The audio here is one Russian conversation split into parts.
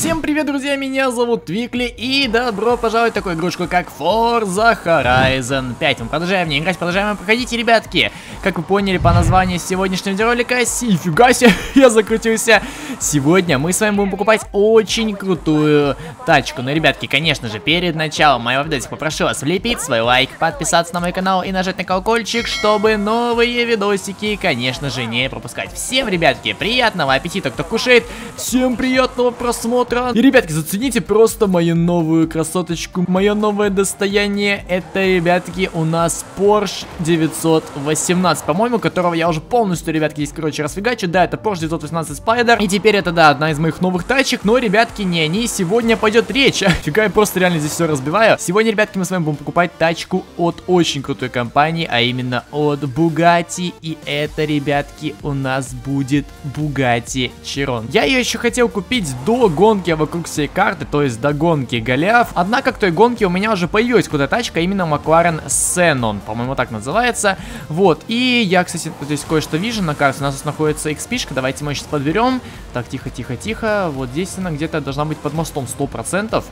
Всем привет, друзья, меня зовут Твикли и добро пожаловать в такую игрушку, как Forza Horizon 5. Мы продолжаем в ней играть, продолжаем проходить, ребятки. Как вы поняли по названию сегодняшнего видеоролика, нифига себе, я закрутился. Сегодня мы с вами будем покупать очень крутую тачку. Но, ребятки, конечно же, перед началом моего видео попрошу вас влепить свой лайк, подписаться на мой канал и нажать на колокольчик, чтобы новые видосики, конечно же, не пропускать. Всем, ребятки, приятного аппетита, кто кушает. Всем приятного просмотра просмотра. И, ребятки, зацените просто мою новую красоточку, мое новое достояние. Это, ребятки, у нас Porsche 918, по-моему, которого я уже полностью, ребятки, здесь, короче, расфигачу. Да, это Porsche 918 Spider. И теперь это, да, одна из моих новых тачек. Но, ребятки, не о ней сегодня пойдет речь. Фига, я просто реально здесь все разбиваю. Сегодня, ребятки, мы с вами будем покупать тачку от очень крутой компании, а именно от Bugatti. И это, ребятки, у нас будет Bugatti Chiron. Я ее еще хотел купить до гонки гонки вокруг всей карты, то есть до гонки Голиаф. Однако к той гонке у меня уже появилась куда тачка, именно Макларен Сенон, по-моему так называется. Вот, и я, кстати, здесь кое-что вижу на карте, у нас находится XP, -шка. давайте мы сейчас подберем. Так, тихо, тихо, тихо, вот здесь она где-то должна быть под мостом 100%.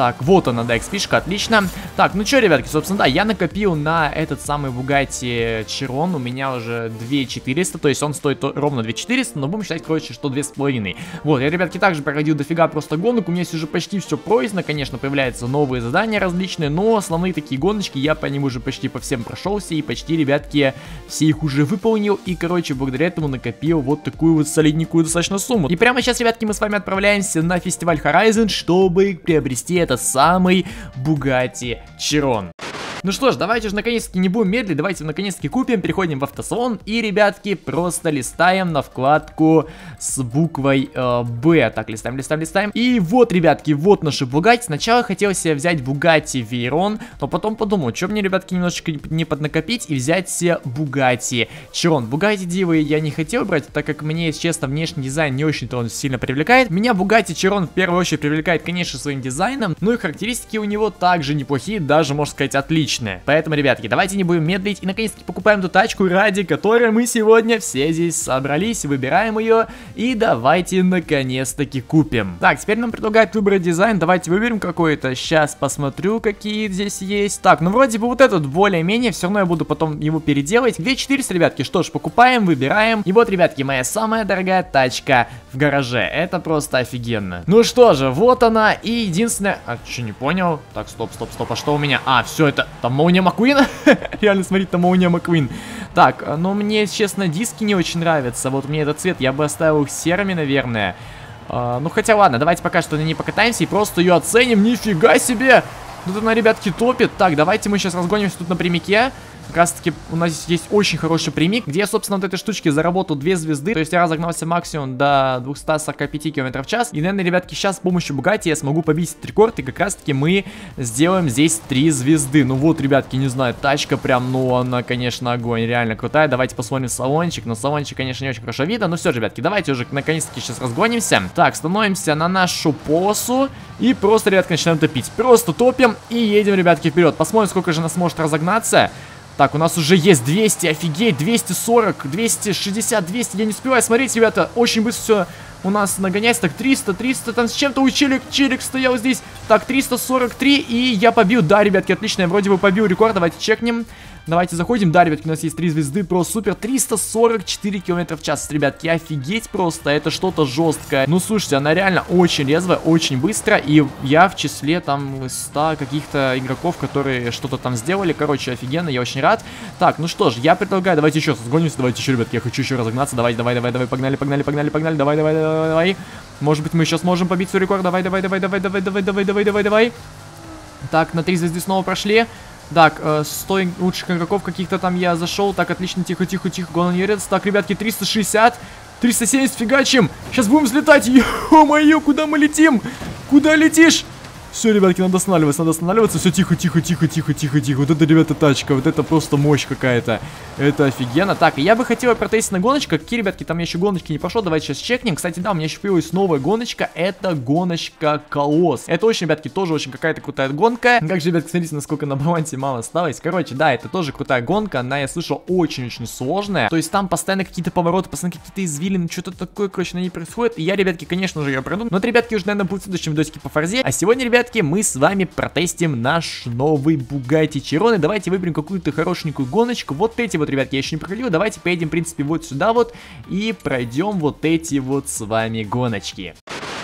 Так, вот она, да, XP-шка, отлично. Так, ну что, ребятки, собственно, да, я накопил на этот самый Bugatti Chiron, у меня уже 2400, то есть он стоит ровно 2400, но будем считать, короче, что 2500. Вот, я, ребятки, также проходил дофига просто гонок, у меня здесь уже почти все пройдено, конечно, появляются новые задания различные, но основные такие гоночки, я по ним уже почти по всем прошелся, и почти, ребятки, все их уже выполнил, и, короче, благодаря этому накопил вот такую вот солидненькую достаточно сумму. И прямо сейчас, ребятки, мы с вами отправляемся на фестиваль Horizon, чтобы приобрести это самый Bugatti Chiron. Ну что ж, давайте же наконец-таки не будем медлить, давайте наконец-таки купим, переходим в автосалон и, ребятки, просто листаем на вкладку с буквой э. Так, листаем, листаем, листаем. И вот, ребятки, вот наши Bugatti. Сначала хотел себе взять Bugatti Veyron, но потом подумал, что мне, ребятки, немножечко не поднакопить и взять себе Bugatti Chiron. Bugatti Diva я не хотел брать, так как мне, если честно, внешний дизайн не очень-то он сильно привлекает. Меня Bugatti Chiron в первую очередь привлекает, конечно, своим дизайном, ну и характеристики у него также неплохие, даже, можно сказать, отличные отличная. Поэтому, ребятки, давайте не будем медлить и наконец-таки покупаем ту тачку, ради которой мы сегодня все здесь собрались, выбираем ее и давайте наконец-таки купим. Так, теперь нам предлагают выбрать дизайн, давайте выберем какой-то. Сейчас посмотрю, какие здесь есть. Так, ну вроде бы вот этот более-менее, все равно я буду потом его переделать. 2400, ребятки, что ж, покупаем, выбираем. И вот, ребятки, моя самая дорогая тачка в гараже. Это просто офигенно. Ну что же, вот она и единственное... А, что, не понял? Так, стоп, стоп, стоп, а что у меня? А, все это... Там Молния Маккуин? Реально, смотри, там Молния Маккуин. Так, ну мне, честно, диски не очень нравятся. Вот мне этот цвет, я бы оставил их серыми, наверное. А, ну, хотя ладно, давайте пока что на ней покатаемся и просто ее оценим. Нифига себе! Тут она, ребятки, топит. Так, давайте мы сейчас разгонимся тут на прямике. Как раз таки у нас есть очень хороший прямик, где я, собственно, вот этой штучки заработал две звезды. То есть я разогнался максимум до 245 км в час. И, наверное, ребятки, сейчас с помощью Bugatti я смогу побить этот рекорд. И как раз таки мы сделаем здесь три звезды. Ну вот, ребятки, не знаю, тачка прям, ну она, конечно, огонь. Реально крутая. Давайте посмотрим салончик. Но салончик, конечно, не очень хорошо видно. Ну все, ребятки, давайте уже наконец-таки сейчас разгонимся. Так, становимся на нашу полосу. И просто, ребятки, начинаем топить. Просто топим и едем, ребятки, вперед. Посмотрим, сколько же нас может разогнаться. Так, у нас уже есть 200, офигеть, 240, 260, 200, я не успеваю. Смотреть, ребята, очень быстро все у нас нагоняется, так, 300, 300, там с чем-то у челик, челик стоял здесь, так, 343, и я побил, да, ребятки, отлично, я вроде бы побил рекорд, давайте чекнем, Давайте заходим. Да, ребятки, у нас есть 3 звезды. Просто супер. 344 км в час. Ребятки, офигеть просто. Это что-то жесткое. Ну, слушайте, она реально очень резвая, очень быстро. И я в числе там 100 каких-то игроков, которые что-то там сделали. Короче, офигенно. Я очень рад. Так, ну что ж, я предлагаю, давайте еще сгонимся. Давайте еще, ребятки, я хочу еще разогнаться. Давай, давай, давай, давай. Погнали, погнали, погнали, погнали. Давай, давай, давай, давай. Может быть, мы еще сможем побить свой рекорд. Давай, давай, давай, давай, давай, давай, давай, давай, давай, давай. Так, на 3 звезды снова прошли. Так, э, 100 лучших игроков каких-то там я зашел. Так, отлично, тихо-тихо-тихо, Гонан Юрец. Так, ребятки, 360, 370 фигачим. Сейчас будем взлетать. Ё-моё, куда мы летим? Куда летишь? Все, ребятки, надо останавливаться, надо останавливаться. Все, тихо, тихо, тихо, тихо, тихо, тихо. Вот это, ребята, тачка. Вот это просто мощь какая-то. Это офигенно. Так, я бы хотел протестить на гоночка. Какие, ребятки, там я еще гоночки не пошел. Давайте сейчас чекнем. Кстати, да, у меня еще появилась новая гоночка. Это гоночка Колосс. Это очень, ребятки, тоже очень какая-то крутая гонка. Как же, ребятки, смотрите, насколько на балансе мало осталось. Короче, да, это тоже крутая гонка. Она, я слышал, очень-очень сложная. То есть там постоянно какие-то повороты, постоянно какие-то извилины, что-то такое, короче, на ней происходит. И я, ребятки, конечно же, ее пройду. Но это, ребятки, уже, наверное, будет в следующем видосике по форзе. А сегодня, ребят, ребятки, мы с вами протестим наш новый Bugatti Chiron. И давайте выберем какую-то хорошенькую гоночку. Вот эти вот, ребятки, я еще не проходил. Давайте поедем, в принципе, вот сюда вот. И пройдем вот эти вот с вами гоночки.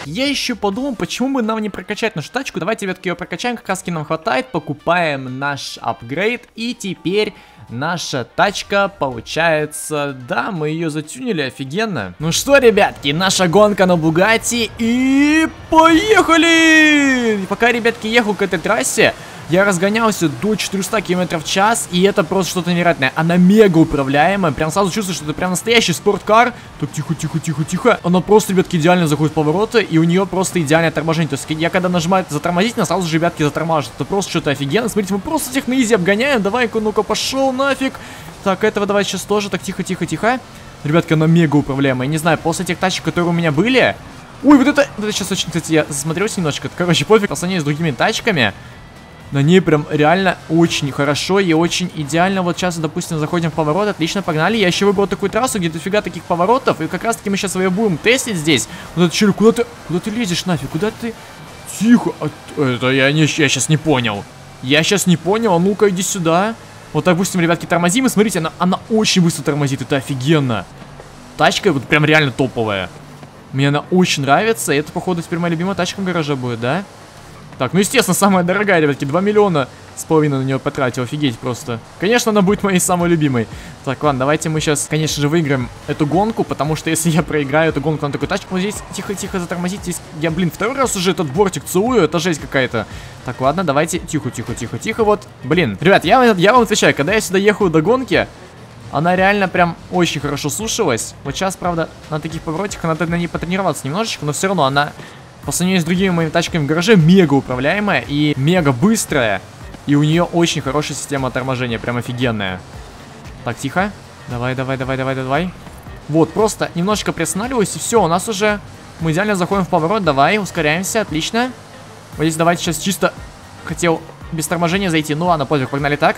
Я еще подумал, почему бы нам не прокачать нашу тачку. Давайте, ребятки, ее прокачаем, как раз нам хватает. Покупаем наш апгрейд. И теперь наша тачка получается... Да, мы ее затюнили, офигенно. Ну что, ребятки, наша гонка на Бугати и поехали! Пока, ребятки, ехал к этой трассе, я разгонялся до 400 км в час, и это просто что-то невероятное. Она мега управляемая, прям сразу чувствую, что это прям настоящий спорткар. Так, тихо, тихо, тихо, тихо. Она просто, ребятки, идеально заходит в повороты, и у нее просто идеальное торможение. То есть я когда нажимаю затормозить, она сразу же, ребятки, затормаживает. Это просто что-то офигенно. Смотрите, мы просто всех на изи обгоняем. Давай-ка, ну-ка, пошел нафиг. Так, этого давай сейчас тоже. Так, тихо, тихо, тихо. Ребятки, она мега управляемая. Не знаю, после тех тачек, которые у меня были... Ой, вот это, вот это сейчас очень, кстати, я засмотрелся немножечко. Короче, пофиг, по сравнению с другими тачками. На ней прям реально очень хорошо и очень идеально. Вот сейчас, допустим, заходим в поворот, отлично, погнали. Я еще выбрал такую трассу, где дофига таких поворотов. И как раз таки мы сейчас ее будем тестить здесь. Вот этот челик, куда ты, куда ты лезешь нафиг? Куда ты? Тихо. А, это я, не, я сейчас не понял. Я сейчас не понял. А ну-ка, иди сюда. Вот, допустим, ребятки, тормозим. И смотрите, она, она очень быстро тормозит. Это офигенно. Тачка вот прям реально топовая. Мне она очень нравится. И это, походу, теперь моя любимая тачка в гараже будет, да? Так, ну естественно, самая дорогая, ребятки, 2 миллиона с половиной на нее потратил, офигеть просто. Конечно, она будет моей самой любимой. Так, ладно, давайте мы сейчас, конечно же, выиграем эту гонку, потому что если я проиграю эту гонку на такой тачке, вот здесь тихо-тихо затормозить, здесь я, блин, второй раз уже этот бортик целую, это жесть какая-то. Так, ладно, давайте, тихо-тихо-тихо-тихо, вот, блин. Ребят, я, я вам отвечаю, когда я сюда ехаю до гонки, она реально прям очень хорошо слушалась. Вот сейчас, правда, на таких поворотах надо на ней потренироваться немножечко, но все равно она по сравнению с другими моими тачками в гараже, мега управляемая и мега быстрая. И у нее очень хорошая система торможения, прям офигенная. Так, тихо. Давай, давай, давай, давай, давай. Вот, просто немножечко приостанавливаюсь, и все, у нас уже... Мы идеально заходим в поворот, давай, ускоряемся, отлично. Вот здесь давайте сейчас чисто... Хотел без торможения зайти, ну ладно, пофиг, погнали так.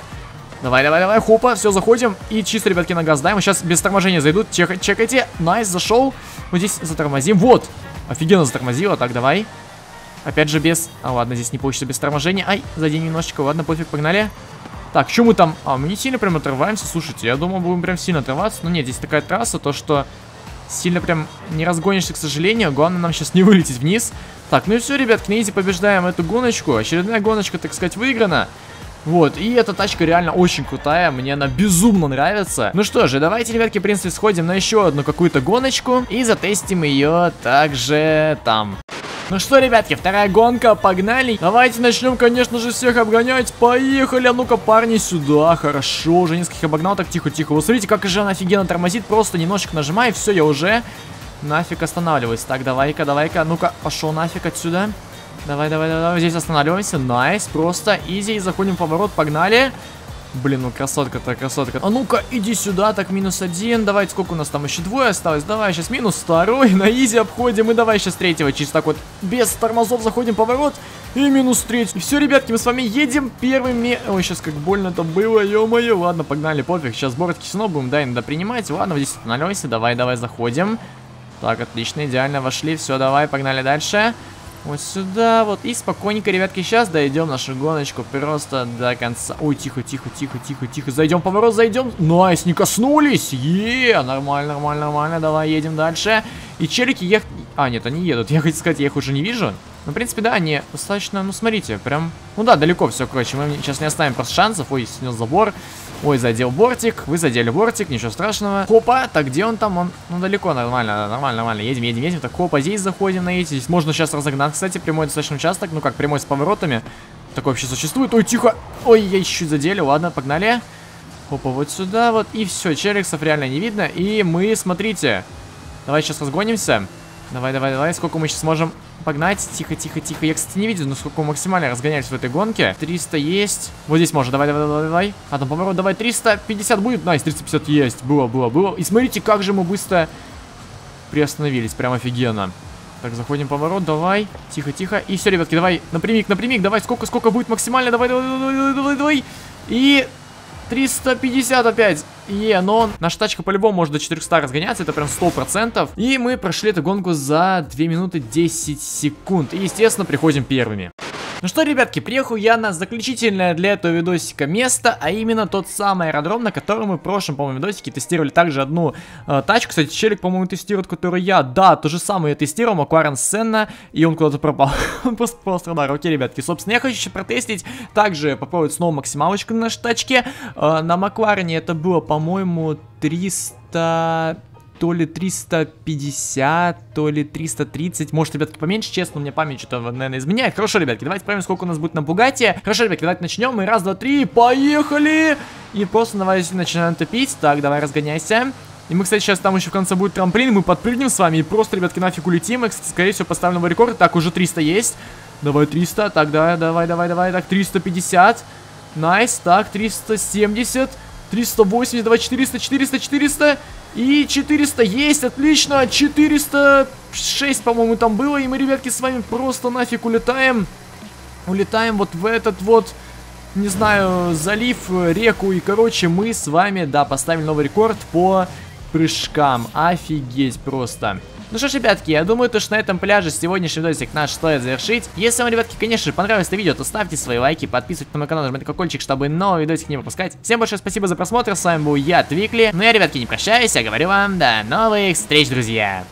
Давай, давай, давай, хопа, все, заходим. И чисто, ребятки, на газ даем. Сейчас без торможения зайдут, чек, чекайте. Nice, зашел. Вот здесь затормозим. Вот, Офигенно затормозила. Так, давай. Опять же без... А, ладно, здесь не получится без торможения. Ай, сзади немножечко. Ладно, пофиг, погнали. Так, что мы там... А, мы не сильно прям отрываемся. Слушайте, я думал, будем прям сильно отрываться. Но нет, здесь такая трасса, то что... Сильно прям не разгонишься, к сожалению. Главное нам сейчас не вылететь вниз. Так, ну и все, ребятки, на изи побеждаем эту гоночку. Очередная гоночка, так сказать, выиграна. Вот, и эта тачка реально очень крутая, мне она безумно нравится. Ну что же, давайте, ребятки, в принципе, сходим на еще одну какую-то гоночку и затестим ее также там. Ну что, ребятки, вторая гонка, погнали. Давайте начнем, конечно же, всех обгонять. Поехали, а ну-ка, парни, сюда. Хорошо, уже нескольких обогнал, так тихо-тихо. Вы смотрите, как же она офигенно тормозит. Просто немножечко нажимаю, все, я уже нафиг останавливаюсь. Так, давай-ка, давай-ка, ну-ка, пошел нафиг отсюда. Давай, давай, давай, здесь останавливаемся. Nice, просто easy. Заходим в поворот, погнали. Блин, ну красотка-то, красотка. А ну-ка, иди сюда, так, минус один. Давайте, сколько у нас там еще двое осталось? Давай, сейчас минус второй, на easy обходим. И давай сейчас третьего, чисто так вот, без тормозов заходим поворот. И минус третий. Все, ребятки, мы с вами едем первыми. Ой, сейчас как больно это было, ё-моё. Ладно, погнали, пофиг. Сейчас бортики снова будем, да, иногда принимать. Ладно, здесь останавливайся, давай, давай, заходим. Так, отлично, идеально вошли. Все, давай, погнали дальше. Вот сюда вот. И спокойненько, ребятки, сейчас дойдем нашу гоночку просто до конца. Ой, тихо, тихо, тихо, тихо, тихо. Зайдем поворот, зайдем. Nice, не коснулись. Е, нормально, нормально, нормально. Давай, едем дальше. И челики ехать... А, нет, они едут. Я хотел сказать, я их уже не вижу. Ну, в принципе, да, они достаточно, ну, смотрите, прям... Ну да, далеко все, короче. Мы сейчас не оставим просто шансов. Ой, снес забор. Ой, задел бортик. Вы задели бортик, ничего страшного. Хопа, так где он там? Он, ну, далеко, нормально, нормально, нормально. Едем, едем, едем. Так, хопа, здесь заходим на эти. Здесь можно сейчас разогнать, кстати, прямой достаточно участок. Ну, как, прямой с поворотами. Такой вообще существует. Ой, тихо. Ой, я чуть задели. Ладно, погнали. Хопа, вот сюда вот. И все, челиксов реально не видно. И мы, смотрите. Давай сейчас разгонимся. Давай, давай, давай. Сколько мы сейчас сможем погнать? Тихо, тихо, тихо. Я, кстати, не видел, насколько мы максимально разгонялись в этой гонке. 300 есть. Вот здесь можно. Давай, давай, давай, давай. А там поворот, давай. 350 будет? Nice, 350 есть. Было, было, было. И смотрите, как же мы быстро приостановились. Прям офигенно. Так, заходим поворот, давай. Тихо, тихо. И все, ребятки, давай напрямик, напрямик. Давай, сколько, сколько будет максимально. Давай, давай, давай, давай, давай. И 350 опять. Е, но наша тачка по-любому может до 400 разгоняться, это прям 100%. И мы прошли эту гонку за 2 минуты 10 секунд. И, естественно, приходим первыми. Ну что, ребятки, приехал я на заключительное для этого видосика место, а именно тот самый аэродром, на котором мы в прошлом, по-моему, видосике тестировали также одну э, тачку. Кстати, челик, по-моему, тестирует, который я, да, то же самое я тестировал, Макларен Сенна, и он куда-то пропал. он просто с радара. Окей, ребятки, собственно, я хочу еще протестить, также попробовать снова максималочку на нашей тачке. Э, на Макларене это было, по-моему, 300 то ли 350, то ли 330. Может, ребятки, поменьше, честно, у меня память что-то, наверное, изменяет. Хорошо, ребятки, давайте проверим, сколько у нас будет на Бугате. Хорошо, ребятки, давайте начнем. И раз, два, три, поехали! И просто давайте начинаем топить. Так, давай разгоняйся. И мы, кстати, сейчас там еще в конце будет трамплин, мы подпрыгнем с вами и просто, ребятки, нафиг улетим. И, кстати, скорее всего, поставим новый рекорд. Так, уже 300 есть. Давай 300, так, давай, давай, давай, давай, так, 350. Nice, так, 370, 380, давай, 400, 400, 400. И 400 есть, отлично, 406, по-моему, там было, и мы, ребятки, с вами просто нафиг улетаем. Улетаем вот в этот вот, не знаю, залив, реку, и, короче, мы с вами, да, поставили новый рекорд по прыжкам. Офигеть просто. Ну что ж, ребятки, я думаю, то, что на этом пляже сегодняшний видосик наш стоит завершить. Если вам, ребятки, конечно же, понравилось это видео, то ставьте свои лайки, подписывайтесь на мой канал, нажимайте колокольчик, чтобы новые видосики не пропускать. Всем большое спасибо за просмотр, с вами был я, Твикли. Ну я, ребятки, не прощаюсь, я говорю вам до новых встреч, друзья.